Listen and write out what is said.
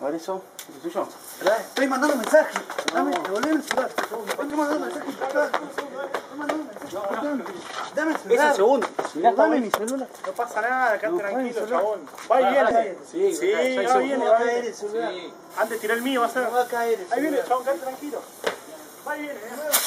A ver eso, ¿es tuyo? Estoy mandando mensaje. Dame, devolvé el celular. Estoy mandando mensaje. Estoy mandando mensaje. Dame el Es el segundo. Mirá, Dame mi celular. No pasa nada, quedate No, tranquilo, chabón. Va y viene. Sí, Sí, ya va y viene, va a caer el celular. Antes tiré el mío, va a ser. No va a caer Ahí viene, chabón, quedate tranquilo. Va y viene. Eh.